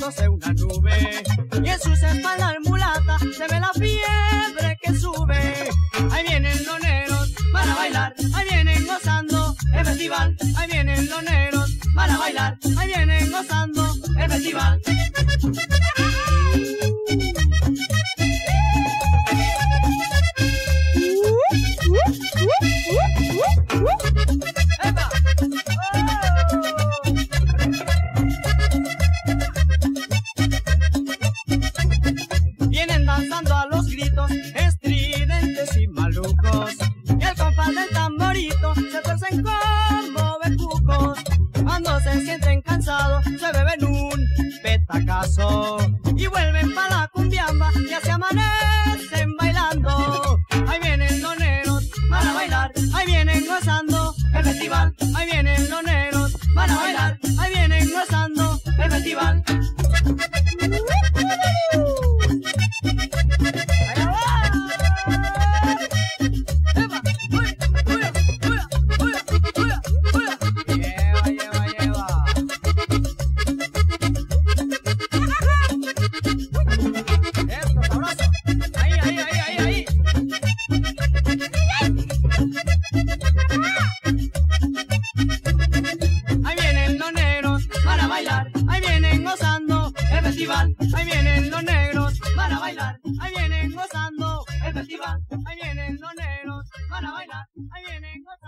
una nube. Y en sus espaldas mulata se ve la fiebre que sube. Ahí vienen los negros para bailar, ahí vienen gozando el festival. Ahí vienen los negros para bailar, ahí vienen gozando el festival. Y vuelven para la cumbiamba y así amanecen bailando. Ahí vienen los negros para bailar, ahí vienen gozando el festival. Ahí vienen los negros para bailar, festival, ahí vienen los negros, van a bailar, ahí vienen gozando. El festival, ahí vienen los negros, van a bailar, ahí vienen gozando.